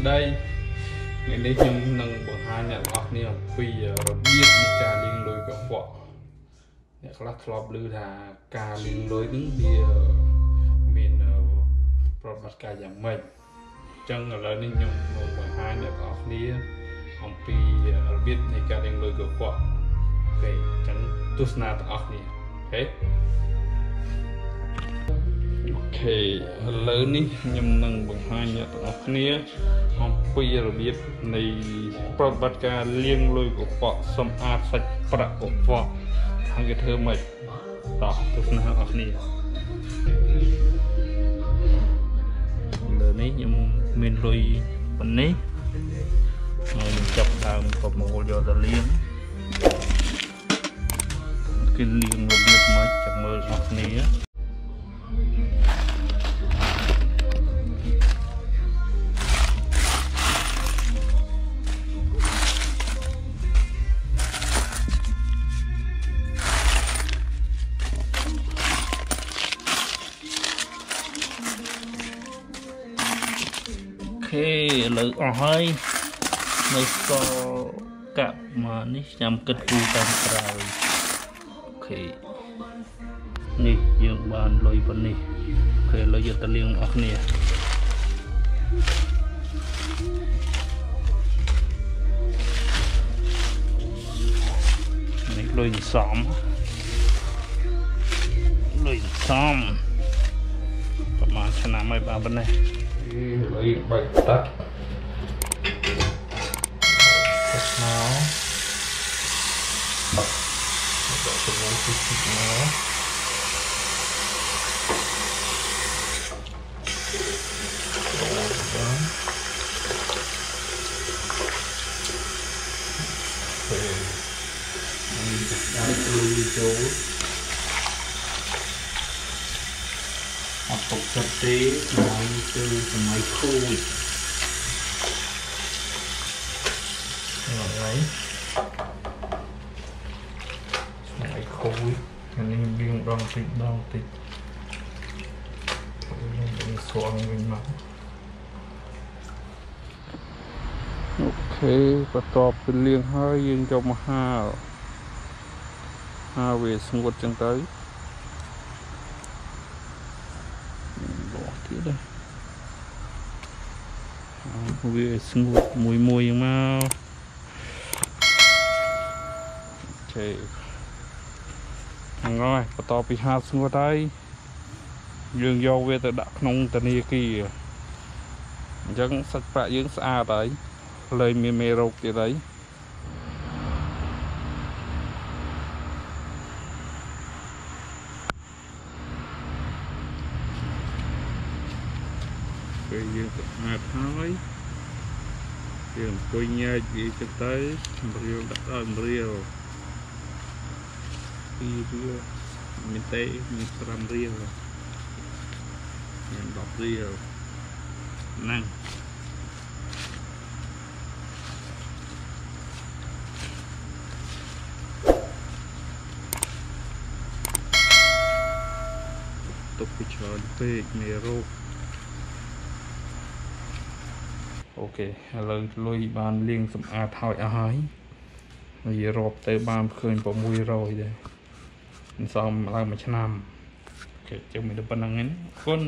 ស្ដីថ្ងៃនេះខ្ញុំនឹងបង្ហាញអ្នកទាំងអស់គ្នាអំពីរបៀបនៃការលាងលុយកខ្វក់អ្នកខ្លះធ្លាប់ឮថាការលាងលុយនឹងវាមានប្រវត្តិការយ៉ាងម៉េចអញ្ចឹងឥឡូវនេះខ្ញុំនឹងបង្ហាញអ្នកទាំងអស់គ្នាអំពីរបៀបនៃការលាងលុយកខ្វក់អូខេអញ្ចឹងទស្សនាទាំងអស់គ្នាអូខេអូ ខេឥឡូវនេះខ្ញុំនឹងបង្ហាញអ្នកទាំងអស់គ្នាអំពីរបៀបនៃប្រតិបត្តិការលាងលុយកខ្វក់សម្អាតសាច់ប្រាក់កខ្វក់ថាគេធ្វើម៉េចតោះទស្សនាអស់គ្នាលើនេះខ្ញុំមានលុយប៉ុណ្នេះហើយខ្ញុំចាប់ដើមប្រមូលយកទៅលាងគេលាងរបៀបម៉េចចាំមើលអស់គ្នា ខេឥឡូវអស់ហើយនៅស្កកាក់មកនេះខ្ញុំគិតគូតាមក្រោយអូខេនេះយើងបានលុយប៉ុណ្នេះអូខេឥឡូវយកទៅលាងអស់គ្នានេះលុយសំលុយសំប្រហែលឆ្នាំហើយបានប៉ុណ្ណេះ right back. Okay. And it's actually gold. 60ទេសម័យគឺសម័យខូចអត់ហើយសម័យខូចអានេះវាងដងតិចដងតិចខ្ញុំនឹងស្គាល់វិញមកអូខេបន្ទាប់ពីលាងហើយយើងយកមកហាលហាលវាស្ងួតចឹងទៅ ទៀតដែរវាស្ងួតមួយមួយយ៉ាងមកអូខេហ្នឹងហើយបន្ទាប់ពីហាលស្ងួតហើយយើងយកវាទៅដាក់ក្នុងធនាគារអញ្ចឹងសាច់ប្រាក់យើងស្អាតហើយលើមានមេរោគទៀតហើយ ពេលយើងស្អាតហើយយើងអង្គុយញែកវាទៅទៅម្រៀលដាក់ដល់ម្រៀលពីរៀលមានទេមាន5រៀលមាន10រៀលហ្នឹងទុកពីច្រើនពេកមេរោគ អូខេឥឡូវលុយបានលាងសម្អាតហើយអស់ហើយហើយរាប់ទៅបានឃើញ600ដែរមិនសមឡើងមួយឆ្នាំអូខេជើងមានតែប៉ុណ្្នឹងឯងគុណ